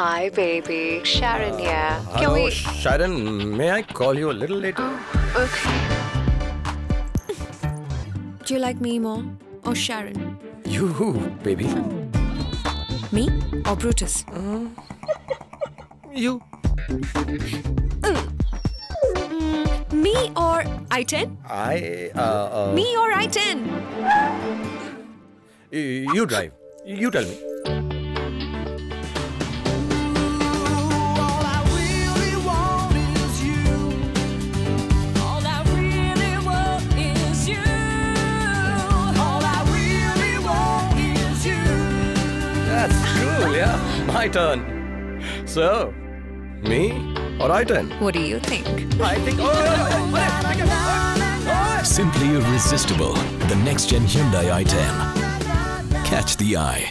Hi, baby. Sharon here. Can Hello, we? Sharon. May I call you a little later? Oh, Okay. Do you like me more or Sharon? You, baby. Me or Brutus? You. Me or i10? I. Uh, uh, Me or i10? You drive. You tell me. That's cool, yeah. My turn. So, me or I turn? What do you think? I think. Oh, oh, oh, oh, Simply irresistible. The next gen Hyundai i10. Catch the eye.